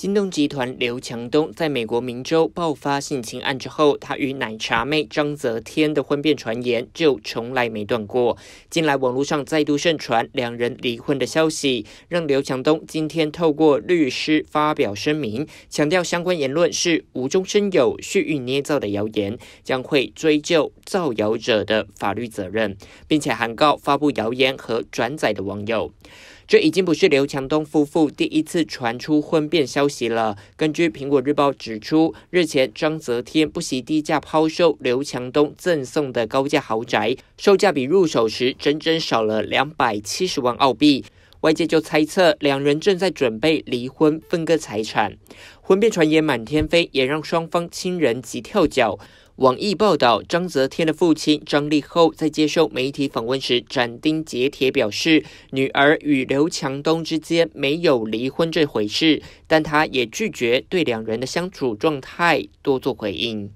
京东集团刘强东在美国明州爆发性侵案之后，他与奶茶妹张泽天的婚变传言就从来没断过。近来网络上再度盛传两人离婚的消息，让刘强东今天透过律师发表声明，强调相关言论是无中生有、蓄意捏造的谣言，将会追究造谣者的法律责任，并且函告发布谣言和转载的网友。这已经不是刘强东夫妇第一次传出婚变消息了。根据苹果日报指出，日前张泽天不惜低价抛售刘强东赠送的高价豪宅，售价比入手时整整少了两百七十万澳币。外界就猜测两人正在准备离婚分割财产。婚变传言满天飞，也让双方亲人急跳脚。网易报道，张泽天的父亲张立厚在接受媒体访问时斩钉截铁表示，女儿与刘强东之间没有离婚这回事，但他也拒绝对两人的相处状态多做回应。